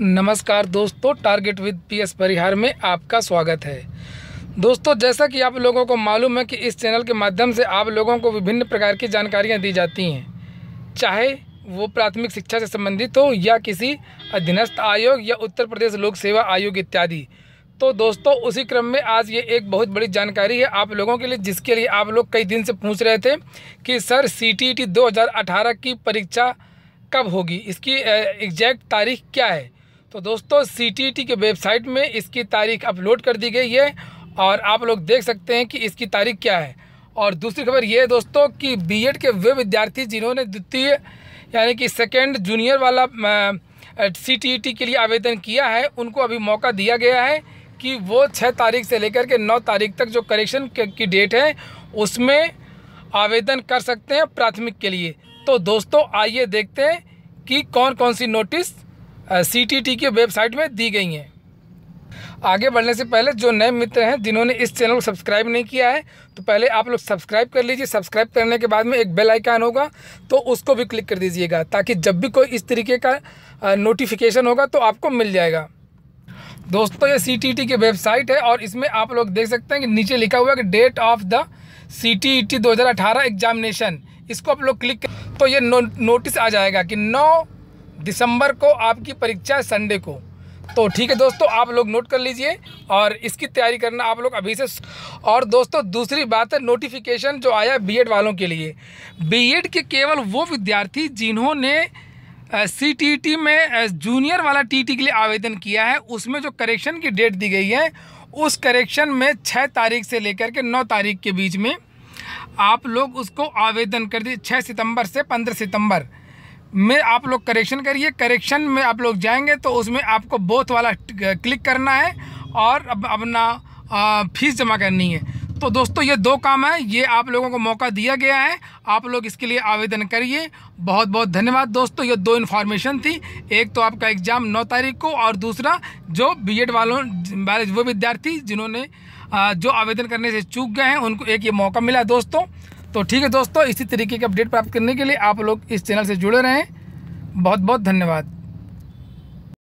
नमस्कार दोस्तों target with P S Parihar में आपका स्वागत है। दोस्तों, जैसा कि आप लोगों को मालूम है कि इस चैनल के माध्यम से आप लोगों को विभिन्न प्रकार की जानकारियाँ दी जाती हैं। चाहे वो प्राथमिक शिक्षा से संबंधित हो या किसी अधीनस्थ आयोग या उत्तर प्रदेश लोक सेवा आयोग इत्यादि। तो दोस्तों, उसी क्रम में आज ये एक बहुत बड़ी जानकारी है आप लोगों के लिए, जिसके लिए आप लोग कई दिन से पूछ रहे थे कि, सर सी टी टी दो हज़ार अठारह की परीक्षा कब होगी? इसकी एग्जैक्ट तारीख क्या है? तो दोस्तों सी के वेबसाइट में इसकी तारीख अपलोड कर दी गई है और आप लोग देख सकते हैं कि इसकी तारीख क्या है। और दूसरी खबर ये है दोस्तों कि बीएड के वे विद्यार्थी जिन्होंने द्वितीय यानी कि सेकेंड जूनियर वाला सी के लिए आवेदन किया है, उनको अभी मौका दिया गया है कि वो छः तारीख से लेकर के नौ तारीख तक जो करेक्शन की डेट है, उसमें आवेदन कर सकते हैं प्राथमिक के लिए। तो दोस्तों, आइए देखते हैं कि कौन कौन सी नोटिस सी की वेबसाइट में दी गई हैं। आगे बढ़ने से पहले जो नए मित्र हैं जिन्होंने इस चैनल को सब्सक्राइब नहीं किया है तो पहले आप लोग सब्सक्राइब कर लीजिए। सब्सक्राइब करने के बाद में एक बेल आइकन होगा तो उसको भी क्लिक कर दीजिएगा ताकि जब भी कोई इस तरीके का नोटिफिकेशन होगा तो आपको मिल जाएगा। दोस्तों ये सी टी की वेबसाइट है और इसमें आप लोग देख सकते हैं कि नीचे लिखा हुआ है कि date of the C T E T examination इसको आप लोग क्लिक तो ये नो, नोटिस आ जाएगा कि 9 दिसंबर को आपकी परीक्षा है संडे को। तो ठीक है दोस्तों, आप लोग नोट कर लीजिए और इसकी तैयारी करना आप लोग अभी से और दोस्तों, दूसरी बात है नोटिफिकेशन जो आया बीएड वालों के लिए। बीएड के केवल वो विद्यार्थी जिन्होंने सी टी टी में जूनियर वाला टी टी के लिए आवेदन किया है, उसमें जो करेक्शन की डेट दी गई है, उस करेक्शन में छः तारीख से लेकर के नौ तारीख के बीच में आप लोग उसको आवेदन कर दीजिए छः सितंबर से पंद्रह सितंबर। में आप लोग करेक्शन करिए। करेक्शन में आप लोग जाएँगे तो उसमें आपको बोथ वाला क्लिक करना है और अब अपना फ़ीस जमा करनी है। तो दोस्तों, ये दो काम है। ये आप लोगों को मौका दिया गया है। आप लोग इसके लिए आवेदन करिए। बहुत बहुत धन्यवाद दोस्तों। ये दो इन्फॉर्मेशन थी। एक तो आपका एग्ज़ाम नौ तारीख को और दूसरा जो बीएड वालों वाले वो विद्यार्थी जिन्होंने जो आवेदन करने से चूक गए हैं, उनको एक ये मौका मिला दोस्तों। तो ठीक है दोस्तों, इसी तरीके के अपडेट प्राप्त करने के लिए आप लोग इस चैनल से जुड़े रहें। बहुत बहुत धन्यवाद।